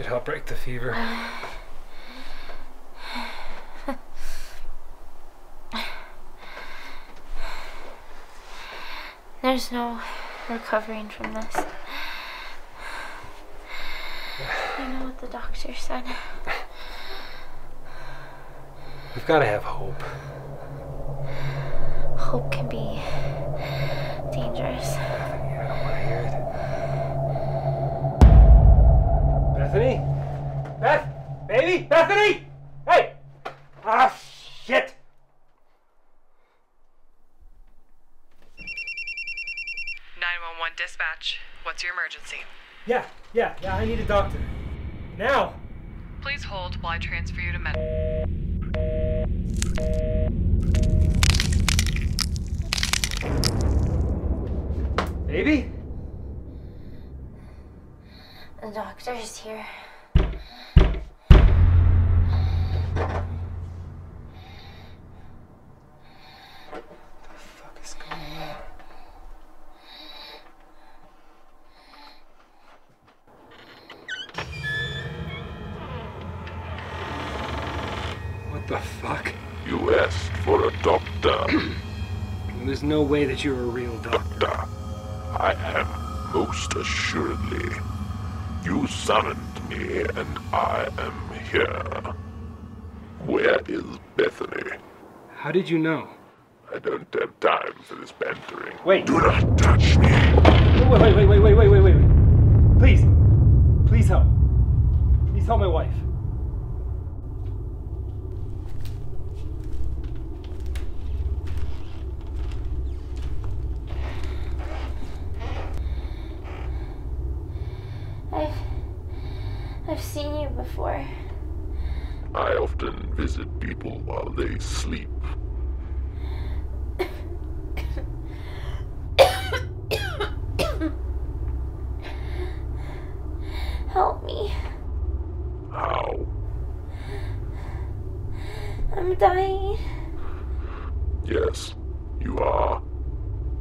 Should help break the fever. There's no recovering from this. I know what the doctor said. We've got to have hope. Nine one one dispatch. What's your emergency? Yeah, yeah, yeah, I need a doctor. Now! Please hold while I transfer you to med. Baby? The doctor's here. fuck? You asked for a doctor. There's no way that you're a real doctor. doctor. I am, most assuredly. You summoned me, and I am here. Where is Bethany? How did you know? I don't have time for this bantering. Wait! Do not touch me! Wait, wait, wait, wait, wait, wait, wait, wait. Please! Please help. Please help my wife. Before. I often visit people while they sleep. Help me. How? I'm dying. Yes, you are.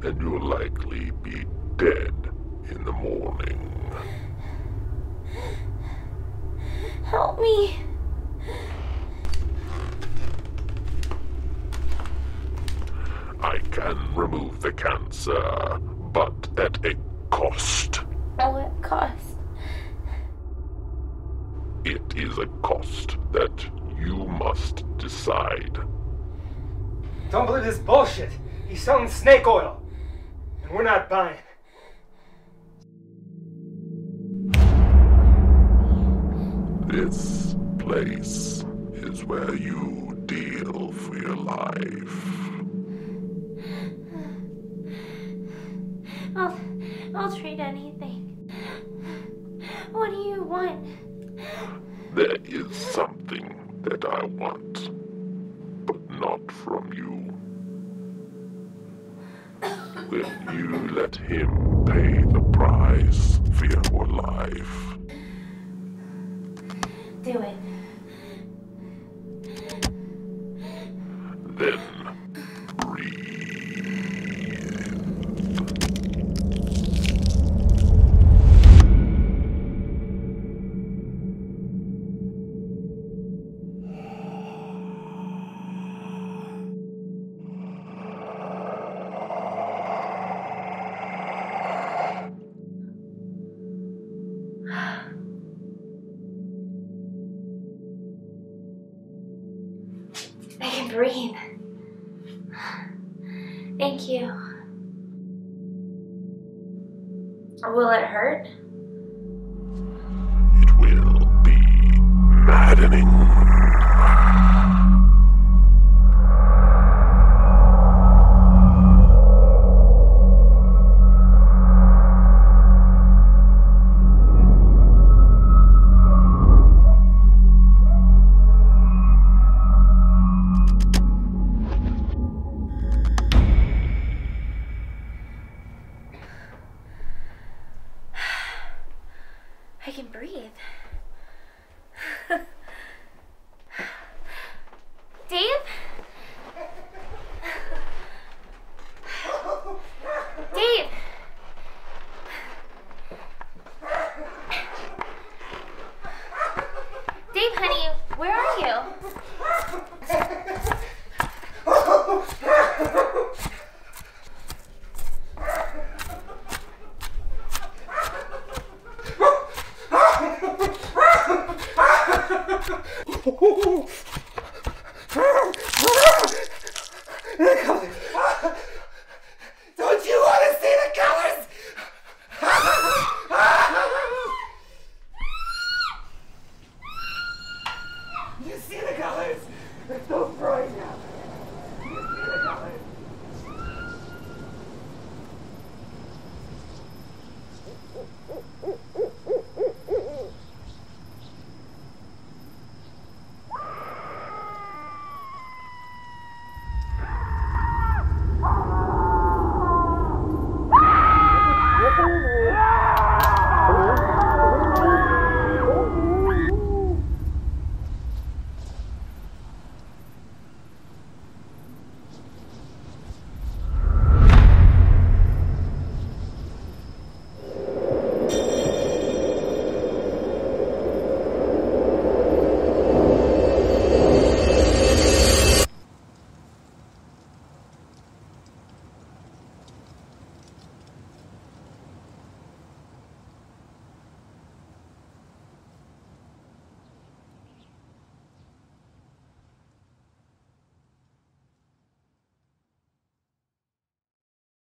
And you'll likely be dead in the morning. Help me. I can remove the cancer, but at a cost. Oh, at what cost? It is a cost that you must decide. Don't believe this bullshit. He's selling snake oil. And we're not buying. This place is where you deal for your life. I'll I'll trade anything. What do you want? There is something that I want, but not from you. Will you let him pay the price for your life? Do it. Breathe. Thank you. Will it hurt? It will be maddening. I can breathe.